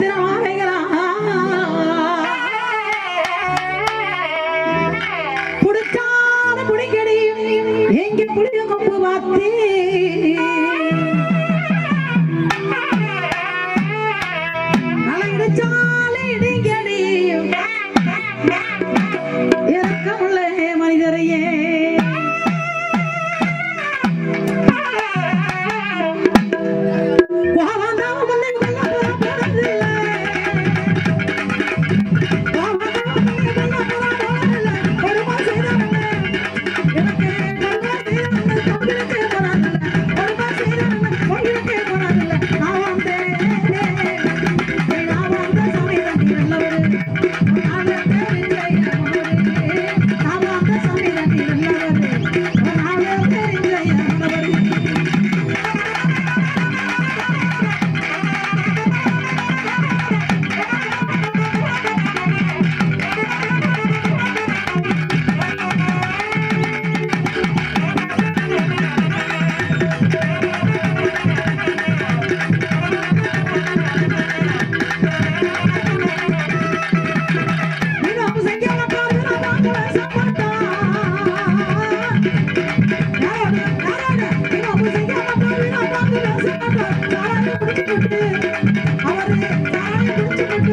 திறமாலைகளா புடிச்சாத புடிக்கடி எங்க புளிய கொப்பு பார்த்து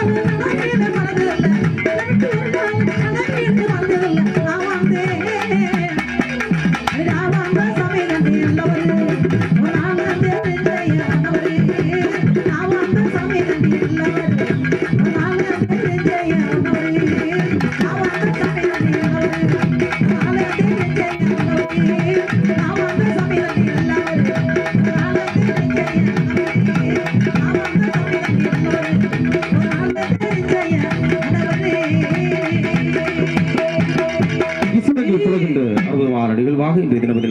I'm gonna make. കിലോമീറ്റർ